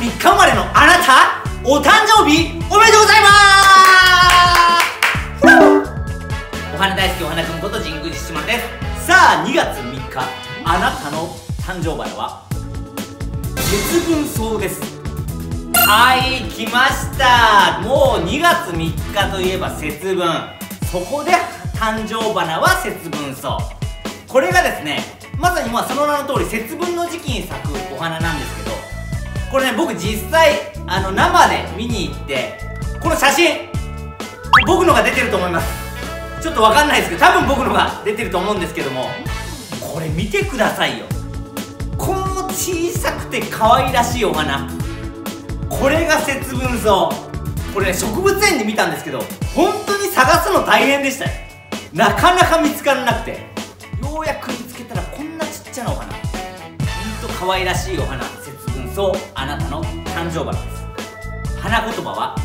3日生まれのあなたお誕生日おめでとうございます。お花大好きお花くんこと神宮寺七丸です。さあ2月3日あなたの誕生花は節分草です。はい来ました。もう2月3日といえば節分。そこで誕生花は節分草。これがですねまさにまあその名の通り節分の時期に咲くお花なんです。これね僕実際あの生で見に行ってこの写真僕のが出てると思います。ちょっとわかんないですけど多分僕のが出てると思うんですけどもこれ見てくださいよ。この小さくて可愛らしいお花。これが節分草。これね植物園で見たんですけど本当に探すの大変でしたよ。なかなか見つからなくて。ようやく見つけたらこんなちっちゃなお花。ほんと可愛らしいお花。節分草あなたの誕生花です。花言葉は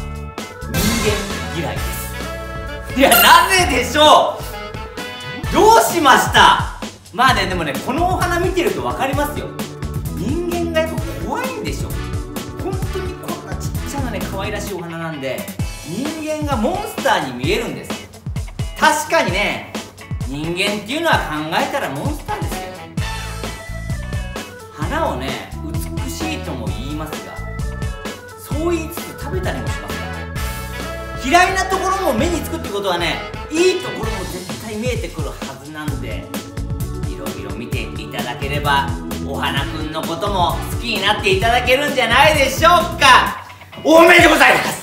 人間嫌いです。いやなぜでしょう？どうしました？まあねでもねこのお花見てると分かりますよ。人間がやっぱ怖いんでしょ。本当にこんなちっちゃなね可愛らしいお花なんで人間がモンスターに見えるんです。確かにね人間っていうのは考えたらモンスターですよ。花をねいますがそう言いつつ食べたりもしますか？ら嫌いなところも目につくってことはねいいところも絶対見えてくるはずなんでいろいろ見ていただければお花くんのことも好きになっていただけるんじゃないでしょうか。おめでとうございます。